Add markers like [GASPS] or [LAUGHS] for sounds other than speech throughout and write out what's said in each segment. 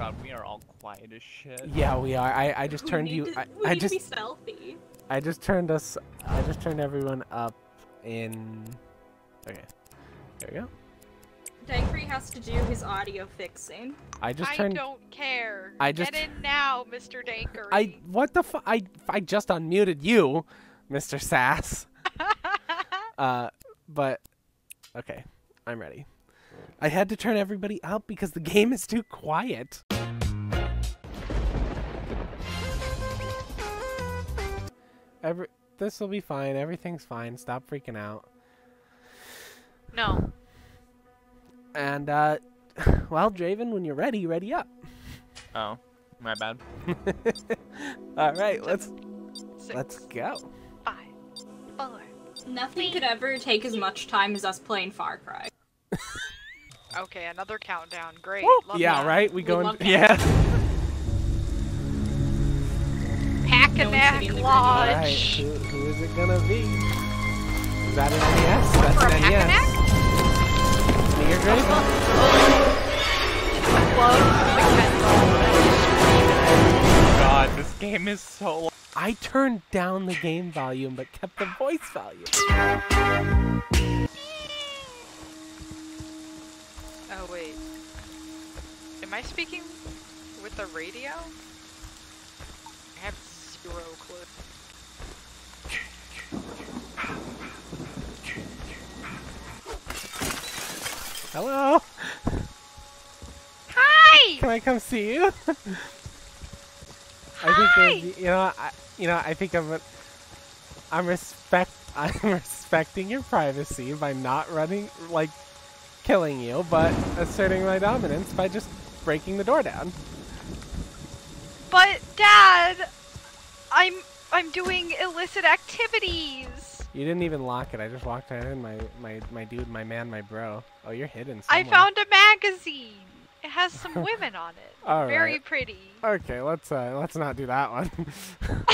god, we are all quiet as shit. Yeah, we are. I, I just turned you. to- I, we I need just to be stealthy. I just turned us. I just turned everyone up in. Okay. There we go. Dankery has to do his audio fixing. I just turned. I don't care. I just- Get in now, Mr. Dankery. I what the fu- I I just unmuted you, Mr. Sass. [LAUGHS] Uh, but okay, I'm ready. I had to turn everybody up because the [LAUGHS] game is too quiet. Every this will be fine. Everything's fine. Stop freaking out. no. And uh, [LAUGHS] well, Draven, when you're ready, ready up. Oh, my bad. [LAUGHS] All right, let's Six, let's go. five, four. Nothing could ever take as much time as us playing Far Cry. Okay, another countdown. Great. Love yeah, that. right. We We go in. [LAUGHS] Yeah. Pack No a one's neck sitting in the All lodge. right. Who, who is it gonna be? Is that an NES? For That's a an pack a NES. Me or Draven? God, this game is so. I turned down the game volume but kept the voice volume. I speaking with the radio? I have zero clue. Hello? Hi! Can I come see you? [LAUGHS] I think it would be, you know I you know I think I'm a, I'm respect [LAUGHS] I'm respecting your privacy by not running like killing you, but asserting my dominance by just breaking the door down. But Dad, I'm I'm doing illicit activities. You didn't even lock it. I just walked right in. My my my dude, my man, my bro. Oh, you're hidden. I found a magazine. It has some [LAUGHS] women on it. All Very right. pretty. Okay, let's uh let's not do that one. [LAUGHS]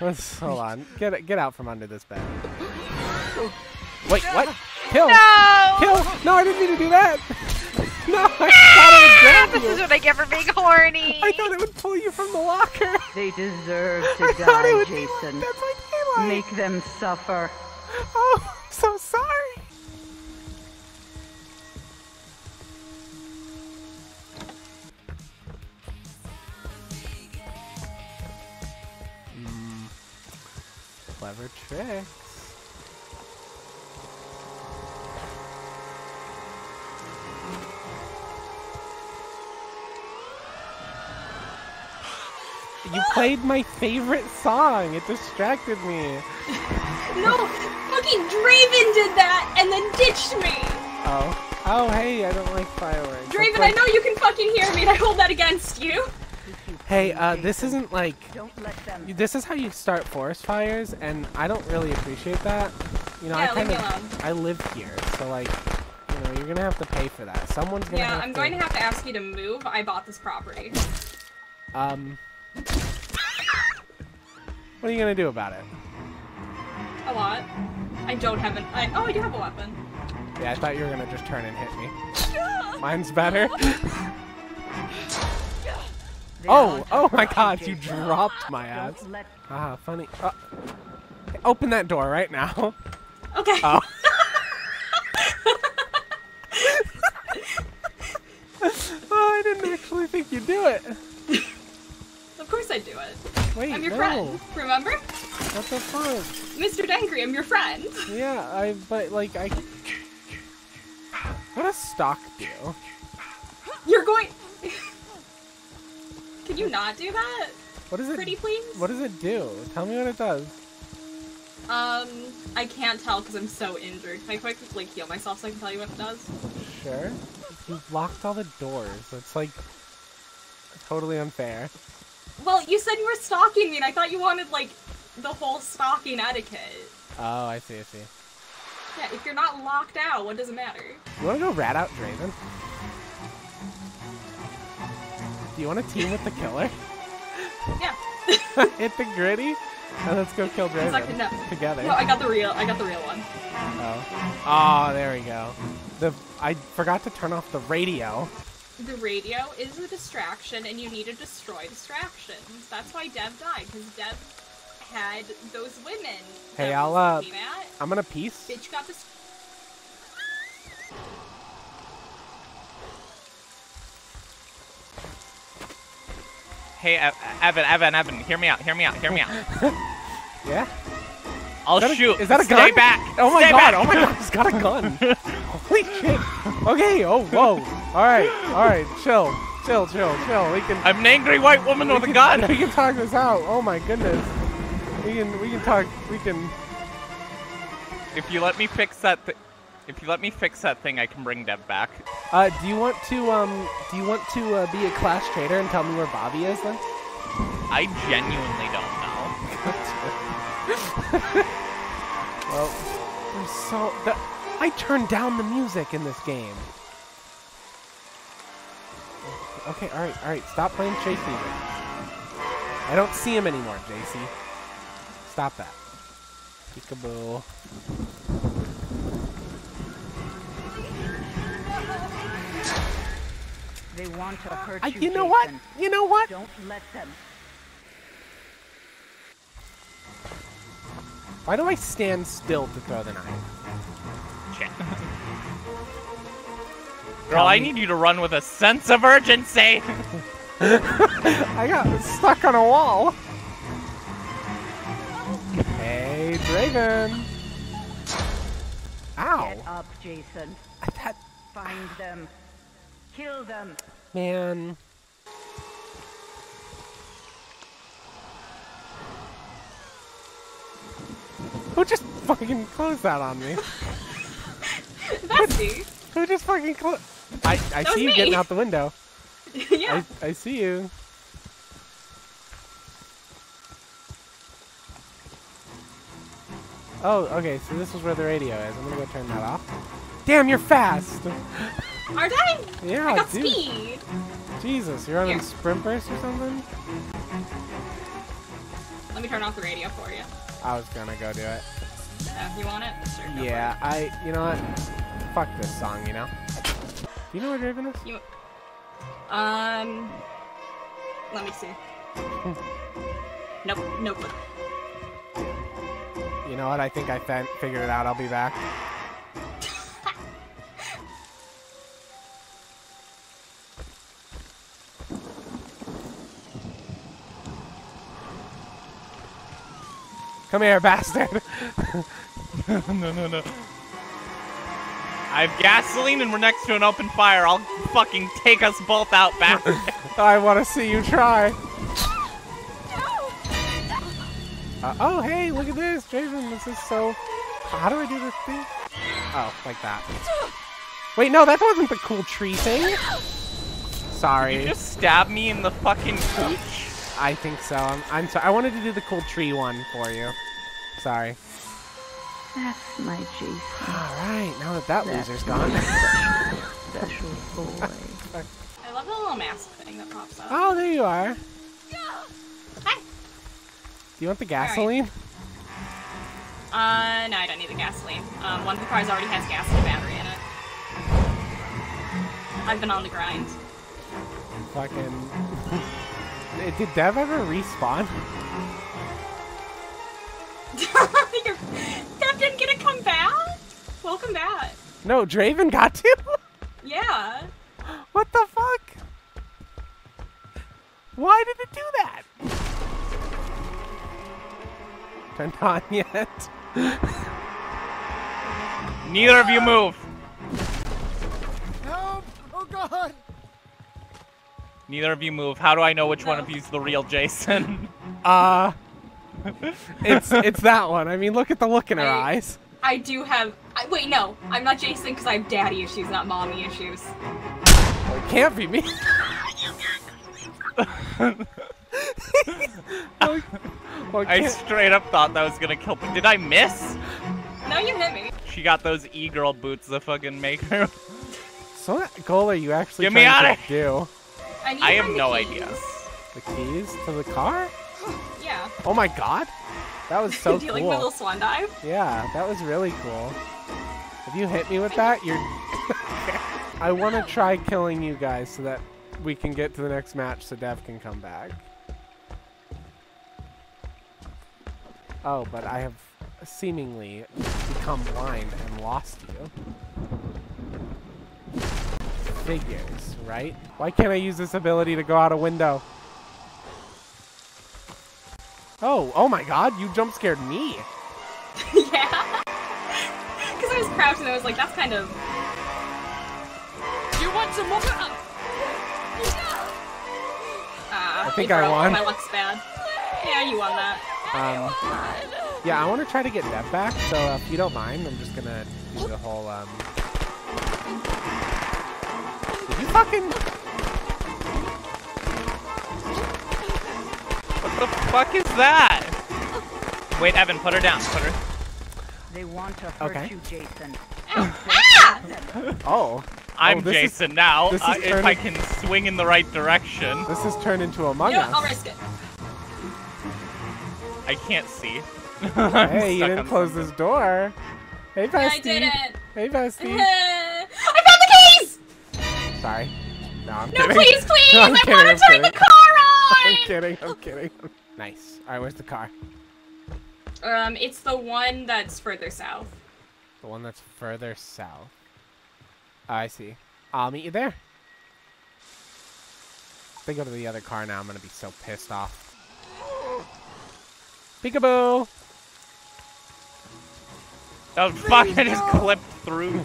let's hold on. Get get out from under this bed. [GASPS] Wait, what? Kill! No! Kill! No, I didn't mean to do that. [LAUGHS] No, I thought it would Ah, grab this is what I get for being horny. I thought it would pull you from the locker. [LAUGHS] They deserve to I thought it die, would be Jason. like, that's like daylight. Make them suffer. Oh, I'm so sorry. Mm. Clever tricks. You played my favorite song. It distracted me. [LAUGHS] No, fucking Draven did that and then ditched me. Oh. Oh, hey, I don't like fireworks. Draven, I know you can fucking hear me, and I hold that against you. Hey, uh, this isn't like. Don't let them. This is how you start forest fires, and I don't really appreciate that. You know, Yeah, I kind of. I live here, so like, you know, you're gonna have to pay for that. Someone's gonna. Yeah, I'm to, going to have to ask you to move. I bought this property. Um. What are you gonna do about it? A lot. I don't have an. I, oh, I do have a weapon. Yeah, I thought you were gonna just turn and hit me. Mine's better. [LAUGHS] Oh, oh my God! You dropped my ass. Ah, funny. Uh, open that door right now. Okay. Oh. [LAUGHS] [LAUGHS] oh, I didn't actually think you'd do it. Of course I'd do it. Wait, I'm your no. friend. Remember? What the fuck? Mr. Dankery, I'm your friend. Yeah, I. But like I. What does stalk do? You're going. Can you not do that? What does it? Pretty please? What does it do? Tell me what it does. Um, I can't tell because I'm so injured. Can I quickly heal myself so I can tell you what it does? Sure. You've locked all the doors. It's like totally unfair. Well, you said you were stalking me, and I thought you wanted like the whole stalking etiquette. Oh, I see. I see. Yeah, if you're not locked out, what does it matter? You want to go rat out Draven? Do you want to team with the killer? [LAUGHS] Yeah. [LAUGHS] Hit the griddy, and let's go kill Draven Exactly, no. together. No, I got the real. I got the real one. Oh. oh, there we go. The I forgot to turn off the radio. The radio is a distraction, and you need to destroy distractions. That's why Dev died, because Dev had those women. Hey, that I'll, uh, at. I'm gonna peace. Bitch got this. Hey, Evan, Evan, Evan, hear me out, hear me out, hear me out. [LAUGHS] Yeah. I'll Is that a- shoot. is that a Stay gun? back. Oh my Stay god! back. Oh my god! He's got a gun. [LAUGHS] Holy shit! Okay. Oh whoa! All right. All right. Chill. Chill. Chill. Chill. We can. I'm an angry white woman with a gun. We can talk this out. Oh my goodness. We can. We can talk. We can. If you let me fix that, th- if you let me fix that thing, I can bring Dev back. Uh, do you want to um? Do you want to uh, be a class trader and tell me where Bobby is then? I genuinely don't know. [LAUGHS] Well, I'm so the, I turned down the music in this game. Okay, all right, all right. Stop playing chase music. I don't see him anymore, JC. Stop that. Peekaboo. They want to hurt I, you. you know what? You know what? Don't let them. Why do I stand still to throw the knife? Girl, I need you to run with a sense of urgency. [LAUGHS] I got stuck on a wall. Hey, Draven. Ow. Get up, Jason. That Find them. Kill them. man. Who just fucking closed that on me? [LAUGHS] That's me. Who just fucking closed? I, I see you was getting out the window. [LAUGHS] yeah. I, I see you. Oh, okay, so this is where the radio is. I'm gonna go turn that off. Damn, you're fast! Aren't I? Yeah, I got dude. speed. Jesus, you're running Here. sprint burst or something? Let me turn off the radio for you. I was gonna go do it. Uh, you want it? Sure. Yeah, I, you know what? Fuck this song, you know? Do you know where Draven is? it. You. Um. Let me see. nope. Nope. You know what? I think I fe- figured it out. I'll be back. [LAUGHS] Come here, bastard. [LAUGHS] [LAUGHS] no, no, no. I have gasoline and we're next to an open fire. I'll fucking take us both out back. [LAUGHS] I want to see you try. Uh, oh, hey, look at this, Draven. This is so. How do I do this thing? Oh, like that. Wait, no, that wasn't the cool tree thing. Sorry. you just stabbed me in the fucking cooch. I think so. I'm, I'm sorry. I wanted to do the cool tree one for you. Sorry. That's my Jason. All right, now that that That's loser's gone. [LAUGHS] Special boy. I love the little mask thing that pops up. oh, there you are. Hi. Do you want the gasoline? Uh, no, I don't need the gasoline. Um, one of the cars already has gas and a battery in it. I've been on the grind. Fucking. [LAUGHS] Did Dev ever respawn? [LAUGHS] Your Dev didn't get to come back? Welcome back. No, Draven got to? Yeah. what the fuck? Why did it do that? Turned on [LAUGHS] yet? Neither of you move. Help! Oh god! Neither of you move. How do I know which one of you's the real Jason? Uh. it's it's that one. I mean, look at the look in her I- eyes. I do have. I, wait, no. I'm not Jason because I have daddy issues, not mommy issues. Well, it can't be me. Well, [LAUGHS] well, I straight up thought that was gonna kill me. Did I miss? No, you hit me. She got those e-girl boots that fucking make her. So what goal are you actually Get me trying outta to do? I, I have no keys. idea. The keys to the car? [GASPS] Yeah. Oh my god, that was [LAUGHS] so do you like my cool. little swan dive? Yeah, that was really cool. If you hit me with that, you're. [LAUGHS] I want to try killing you guys so that we can get to the next match so Dev can come back. Oh, but I have seemingly become blind and lost you. Figures, right? Why can't I use this ability to go out a window? Oh, oh my god, you jump scared me. [LAUGHS] yeah. Because I was crouched and I was like, that's kind of. You want some more? Uh, I think it I broke. won. My luck's bad. Yeah, you won that. Um, yeah, I want to try to get Dev back, so uh, if you don't mind, I'm just gonna do the whole, um... Did you fucking... the fuck is that? Wait, Evan, put her down. Put her. They want to hurt Okay. you, Jason. Oh. I'm this is- Jason now. this is uh, if I can swing in the right direction, This has turned into Among You know what? I'll risk it. I can't see. [LAUGHS] I'm Hey, you didn't close something. this door. Hey, Yeah, I did it. Hey, Bestie. [LAUGHS] I found the keys! Sorry. No, I'm No, kidding. please, please! [LAUGHS] No, I'm I kidding, want I'm to turn kidding. the car I'm kidding, I'm kidding. Nice. Alright, where's the car? Um, it's the one that's further south. The one that's further south. Oh, I see. I'll meet you there. If they go to the other car now, I'm gonna be so pissed off. Peekaboo! Oh fuck! I just clipped through.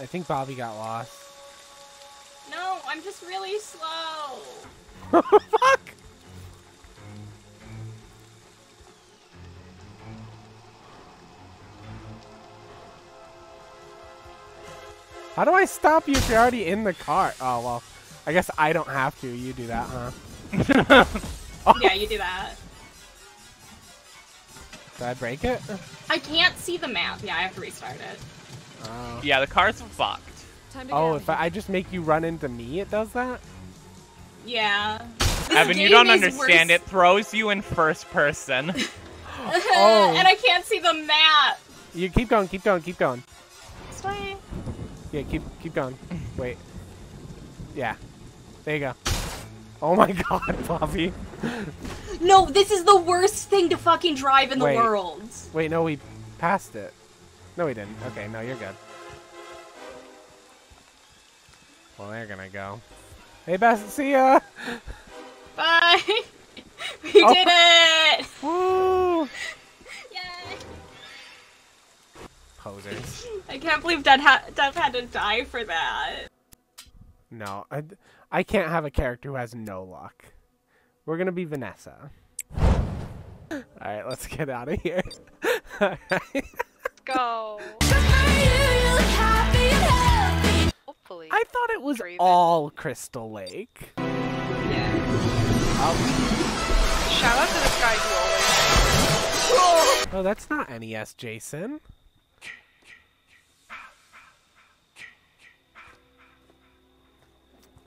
I think Bobby got lost. No, I'm just really slow. [LAUGHS] Fuck! How do I stop you if you're already in the car? Oh, well. I guess I don't have to. You do that, huh? [LAUGHS] Oh. Yeah, you do that. Did I break it? I can't see the map. Yeah, I have to restart it. Oh. Yeah, the car's fucked. Oh, if I, I just make you run into me, it does that? Yeah. This Evan, you don't understand. worse- It throws you in first person. [LAUGHS] Oh. and I can't see the map. You keep going, keep going, keep going. Stay. Yeah, keep keep going. Wait. Yeah. There you go. Oh my [LAUGHS] god, Bobby. No, this is the worst thing to fucking drive in the Wait. world. Wait, no, we passed it. No, we didn't. Okay, no, you're good. Well, they're gonna go. Hey, Best, see ya! Bye. [LAUGHS] we Oh. did it. [LAUGHS] Woo! Yay. Posers. I can't believe Dev, ha- had to die for that. No, I, I can't have a character who has no luck. We're gonna be Vanessa. [GASPS] Alright, let's get out of here. Alright. Let's go. I thought it was Raven. all Crystal Lake. Yeah. Shout out to this guy who always. [LAUGHS] Oh, that's not NES Jason.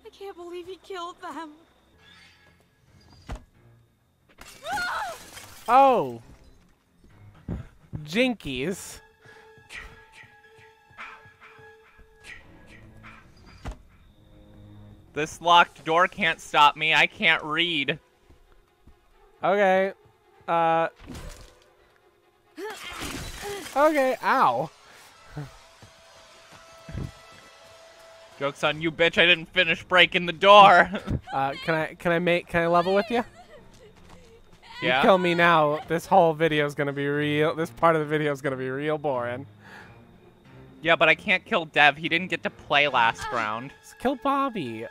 I can't believe he killed them. Oh! Jinkies. This locked door can't stop me. I can't read. Okay. Uh. Okay, ow. [LAUGHS] Joke's on you, bitch. I didn't finish breaking the door. [LAUGHS] Uh, can I can I make can I level with you? You yeah. kill me now. This whole video is gonna be real. This part of the video is gonna be real boring. Yeah, but I can't kill Dev. He didn't get to play last round. Just kill Bobby.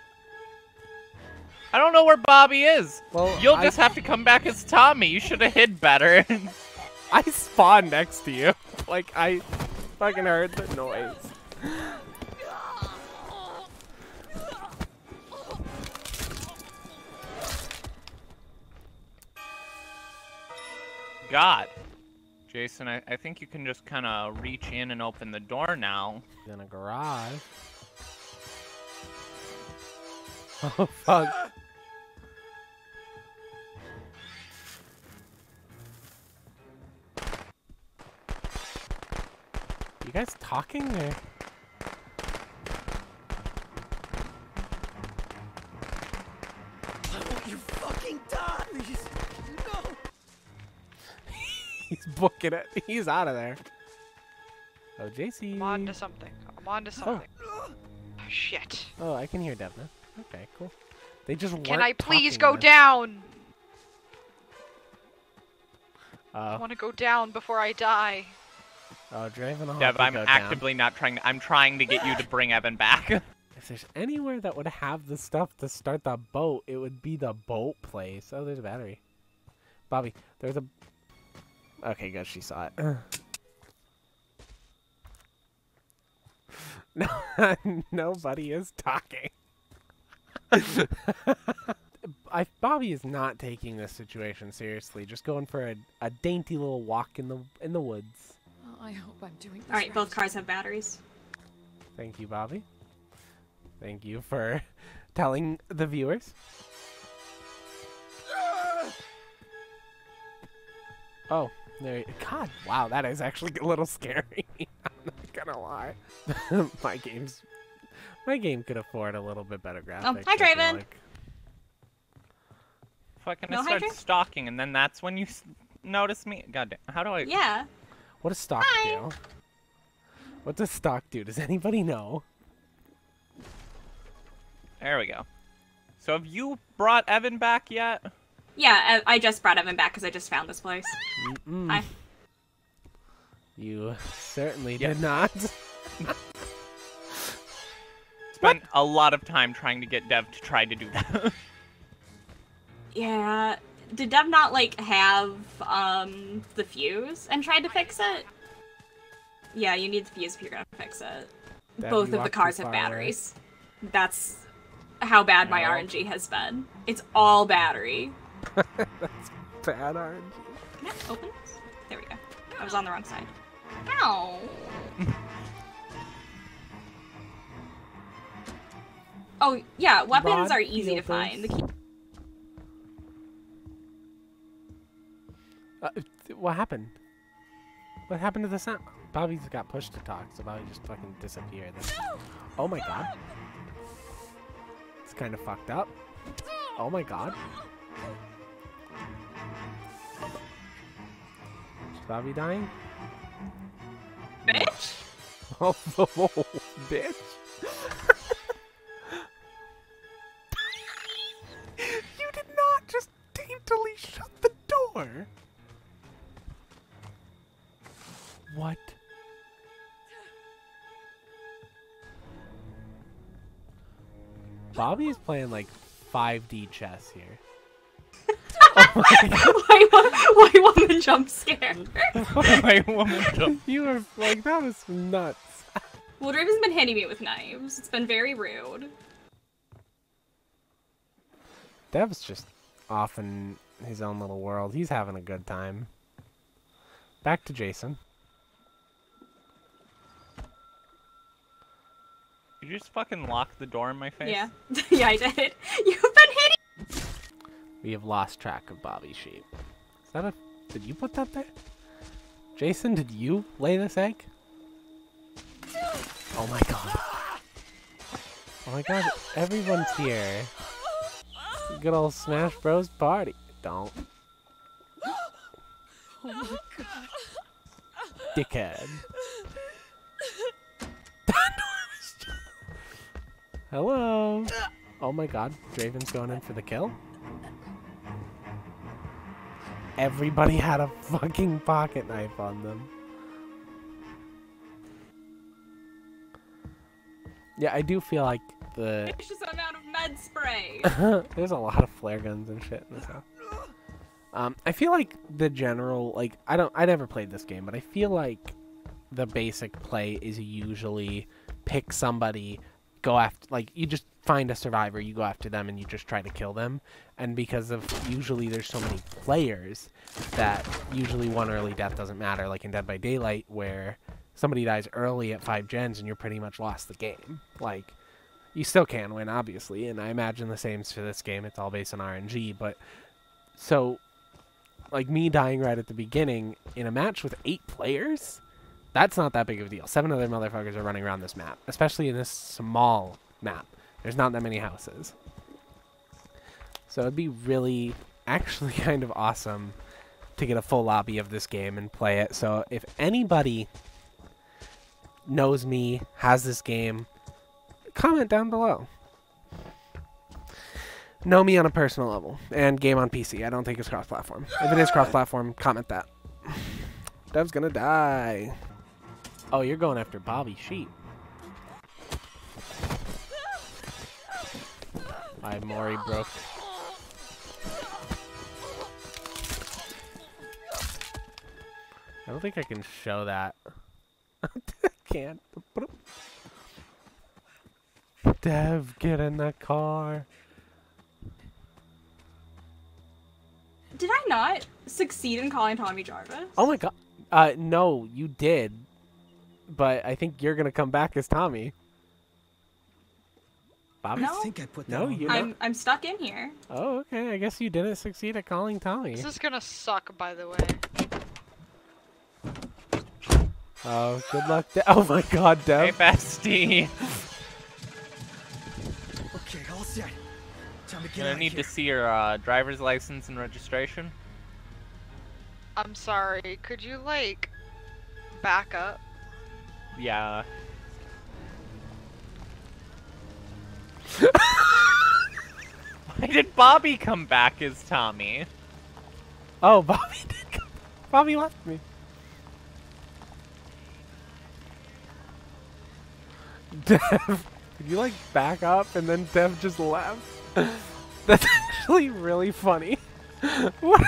I don't know where Bobby is. Well, You'll I- just have to come back as Tommy. You should have hid better. [LAUGHS] I spawned next to you. [LAUGHS] Like I fucking heard the noise. God. Jason, I, I think you can just kind of reach in and open the door now. In a garage. [LAUGHS] Oh fuck. Guys talking or? I want you fucking die! Please. No! [LAUGHS] He's booking it. He's out of there. Oh, JC. I'm on to something. I'm on to something. Shit. Oh, I can hear Devna. Okay, cool. They just Can I please go there. down? I Uh, want to go down before I die. Oh, Draven will Dev, have to I'm go down. actively not trying to. I'm trying to get you to bring Evan back. [LAUGHS] If there's anywhere that would have the stuff to start the boat, it would be the boat place. Oh, there's a battery. Bobby, there's a. Okay, good. She saw it. [LAUGHS] no, [LAUGHS] nobody is talking. I, Bobby is not taking this situation seriously. Just going for a, a dainty little walk in the in the woods. Oh, I hope I'm doing this All right, both cars have batteries. Thank you, Bobby. Thank you for [LAUGHS] telling the viewers. [GASPS] Oh, there. you God, wow, that is actually a little scary. [LAUGHS] I'm not gonna lie. [LAUGHS] my game's, my game could afford a little bit better oh, graphics. hi, I feel Draven. like. Fucking No I start hydrant? stalking, and then that's when you notice me. God damn. How do I? Yeah. What does stalk Hi. do? What does stalk do? Does anybody know? There we go. So have you brought Evan back yet? Yeah, I, I just brought Evan back because I just found this place. Mm-mm. Hi. You certainly Yeah. did not. [LAUGHS] Spent a lot of time trying to get Dev to try to do that. [LAUGHS] Yeah. Did Dev not, like, have, um, the fuse and tried to fix it? Yeah, you need the fuse if you're gonna fix it. Both of the cars have away. batteries. That's how bad my Ow. RNG has been. It's all battery. That's [LAUGHS] bad RNG. No, open. There we go. I was on the wrong side. Ow. [LAUGHS] oh, yeah, weapons Rod are easy to find. Uh, what happened? What happened to the sound? Bobby's got pushed to talk, so Bobby just fucking disappeared. That's- Oh my god. It's kind of fucked up. Oh my god. Is Bobby dying? Bitch! [LAUGHS] Oh, [LAUGHS] bitch. What? Bobby's playing like 5D chess here. [LAUGHS] why, why woman jump scare? [LAUGHS] My woman jump. [LAUGHS] You were like, that was nuts. well, Draven's been hitting me with knives. It's been very rude. Dev's just off in his own little world. He's having a good time. Back to Jason. Did you just fucking lock the door in my face? Yeah. [LAUGHS] yeah, I did. [LAUGHS] You've been hitting We have lost track of Bobby Sheep. Is that a? Did you put that there? Jason, did you lay this egg? Oh my god. Oh my god, everyone's here. Good old Smash Bros. party. Don't. [GASPS] Oh my god. Dickhead. Hello. Oh my god, Draven's going in for the kill? Everybody had a fucking pocket knife on them. Yeah, I do feel like the vicious amount of med spray. [LAUGHS] there's a lot of flare guns and shit in this house. Um, I feel like the general like I don't I never played this game, but I feel like the basic play is usually pick somebody, go after like you just find a survivor, you go after them and you just try to kill them. And because of usually there's so many players that usually one early death doesn't matter, like in Dead by Daylight where somebody dies early at five gens and you're pretty much lost the game. Like you still can win, obviously, and I imagine the same's for this game. It's all based on RNG, but so like me dying right at the beginning in a match with eight players, That's not that big of a deal. Seven other motherfuckers are running around this map, especially in this small map. There's not that many houses. So it'd be really, actually [LAUGHS] kind of awesome to get a full lobby of this game and play it. So if anybody knows me, has this game, comment down below. Know me on a personal level and game on PC. I don't think it's cross-platform. If it is cross-platform, comment that. [SIGHS] Dev's gonna die. Oh, you're going after Bobby Sheep. My Mori broke. I don't think I can show that. I [LAUGHS] can't. Dev, get in the car. Did I not succeed in calling Tommy Jarvis? Oh my god. Uh, no, you did. But I think you're gonna come back as Tommy. Bobby? No. I think I put that No, on. you I'm I'm stuck in here. Oh, okay. I guess you didn't succeed at calling Tommy. This is gonna suck, by the way. Oh, good luck. De- [LAUGHS] oh my god, Hey, Dev. bestie. [LAUGHS] Okay, all set. Time to get Gonna out need here. to see your uh, driver's license and registration. I'm sorry. Could you like back up? Yeah. [LAUGHS] Why did Bobby come back as Tommy? Oh, [LAUGHS] Bobby did. Come. Bobby left me. [LAUGHS] Dev, could you like back up and then Dev just left? That's actually really funny. What?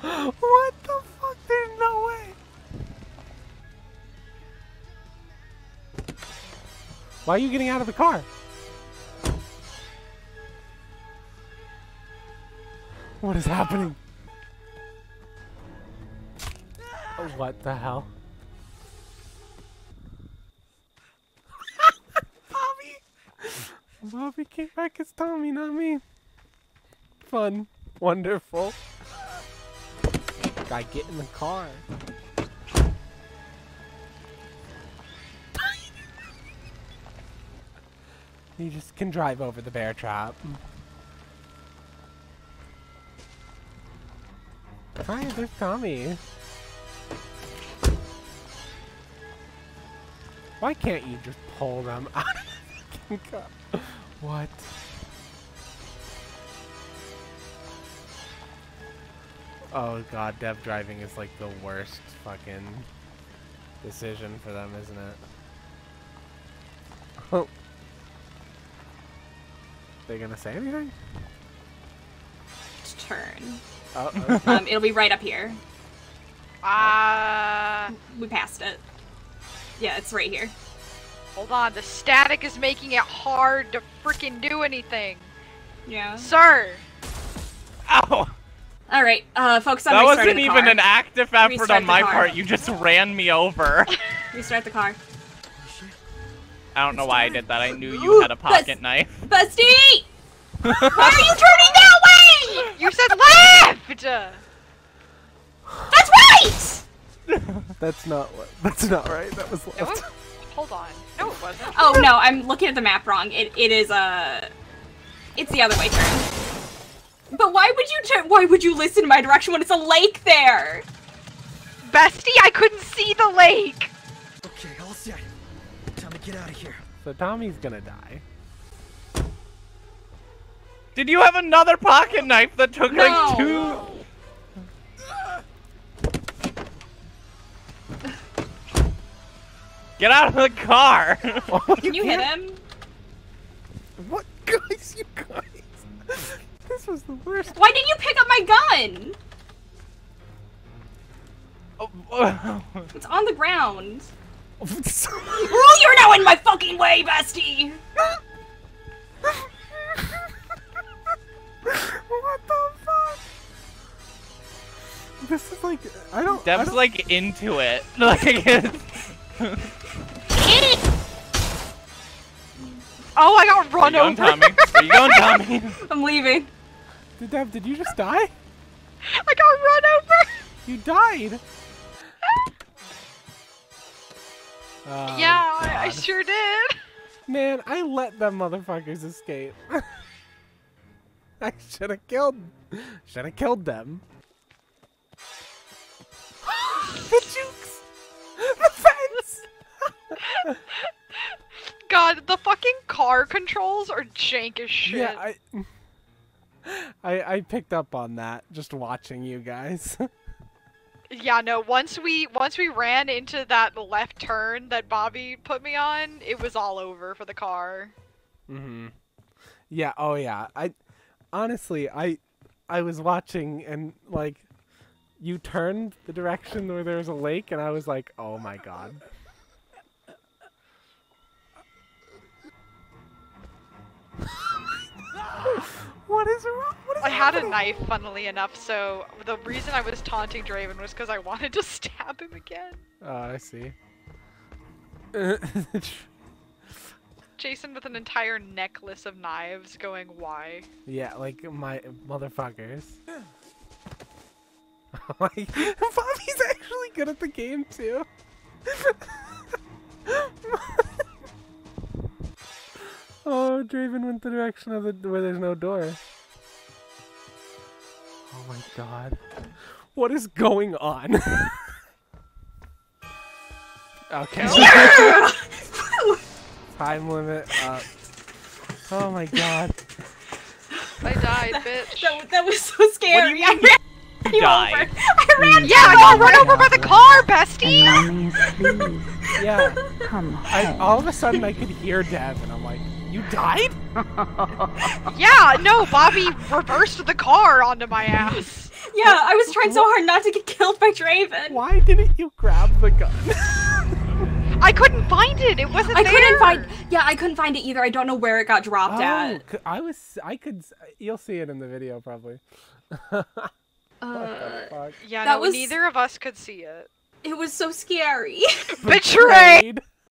what Why are you getting out of the car? What is happening? Oh, What the hell? Bobby! Bobby came back as Tommy, not me. Fun. Wonderful. Guy, get in the car. You just can drive over the bear trap. Hi, there's Tommy. Why can't you just pull them [LAUGHS] out of the fucking car? What? Oh god, dev driving is like the worst fucking decision for them, isn't it? [LAUGHS] Oh. They gonna say anything? Turn. Oh, Um, it'll be right up here. Ah, We passed it. Yeah, it's right here. hold on. The static is making it hard to freaking do anything. Yeah. Sir, Ow! All right, uh, focus on That wasn't the even car. an active effort Restart on my car. part. You just ran me over. [LAUGHS] [LAUGHS] Restart the car. I don't know why I did that. I knew you had a [GASPS] That's- pocket knife. Bestie! [LAUGHS] Why are you turning that way? you said left. That's right! [LAUGHS] that's not what. That's not right. That was left. it- hold on. No, it wasn't. Oh no, I'm looking at the map wrong. It it is uh it's the other way turn. But why would you turn why would you listen to my direction when it's a lake there? Bestie, I couldn't see the lake. Get out of here. So Tommy's gonna die. Did you have another pocket knife that took No. like two? Get out of the car! [LAUGHS] Can you hit him? What guys? You guys. this was the worst. Why didn't you pick up my gun? Oh. [LAUGHS] It's on the ground. Oh, you're now in my fucking way, bestie! what the fuck? This is like I don't. I don't- like into it. [LAUGHS] Like Oh, I got Where run you going, over. Tommy? Where you going, Tommy? [LAUGHS] [LAUGHS] I'm leaving. Did Deb? Did you just die? I got run over. You died. Oh, yeah, I, I sure did. [LAUGHS] Man, I let them motherfuckers escape. [LAUGHS] I should have killed. Should have killed them. [GASPS] the jukes. [LAUGHS] The fence. God, the fucking car controls are jank as shit. Yeah, I, I I picked up on that just watching you guys. Yeah, no, once we once we ran into that left turn that Bobby put me on, it was all over for the car. mhm. Yeah. Oh yeah. I honestly I I was watching and like you turned the direction where there was a lake and I was like, oh my god. [LAUGHS] [LAUGHS] what is wrong? What is I had a knife, funnily enough, so the reason I was taunting Draven was because I wanted to [LAUGHS] stab him again. Oh, I see. [LAUGHS] Jason with an entire necklace of knives going, why? yeah, like my motherfuckers. [LAUGHS] like, Bobby's actually good at the game too. Oh, Draven went the direction of the where there's no door. Oh my god. What is going on? [LAUGHS] okay. [LAUGHS] Time limit up. Oh my god. I died, bitch. That, that was so scary. you [LAUGHS] I mean ran You you died. over. I ran yeah, I got run over by the car, bestie! Yeah. come I, home. all of a sudden I could hear Dev and I'm like, you died? [LAUGHS] Yeah, no, Bobby reversed the car onto my ass. Yeah, I was trying so hard not to get killed by Draven. Why didn't you grab the gun? [LAUGHS] I couldn't find it. It wasn't I there. couldn't find. Yeah, I couldn't find it either. I don't know where it got dropped oh, at. c- I was, I could, you'll see it in the video probably. [LAUGHS] Uh, Yeah, That no, was- neither of us could see it. it was so scary. Betrayed.